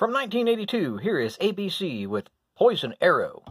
From 1982, here is ABC with Poison Arrow.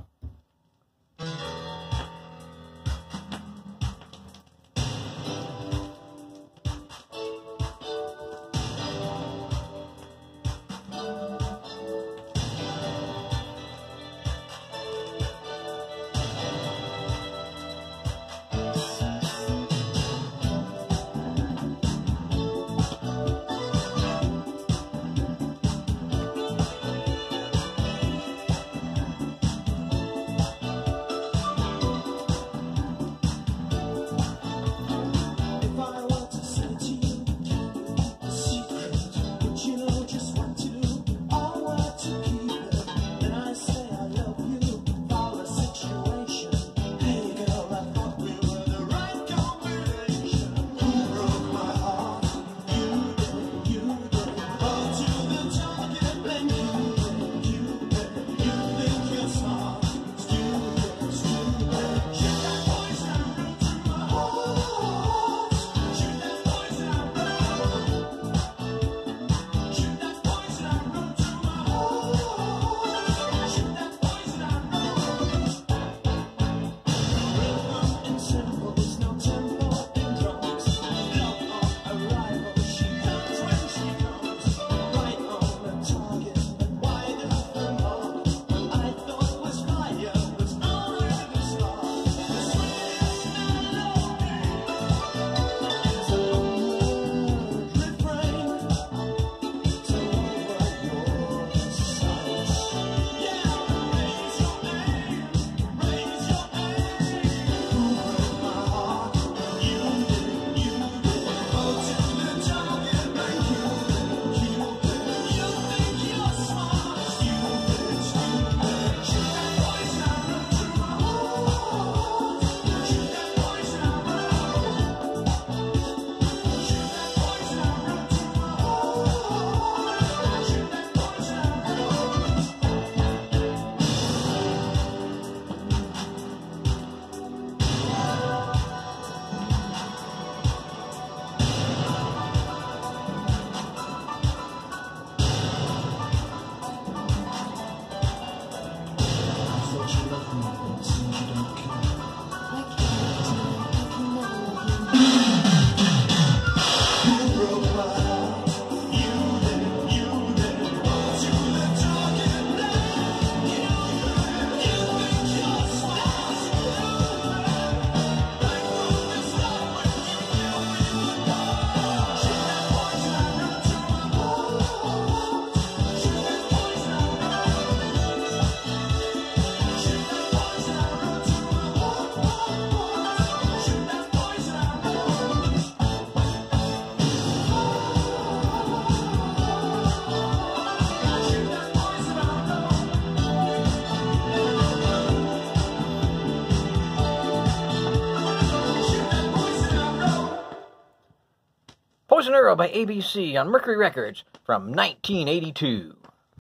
Poison Arrow by ABC on Mercury Records from 1982.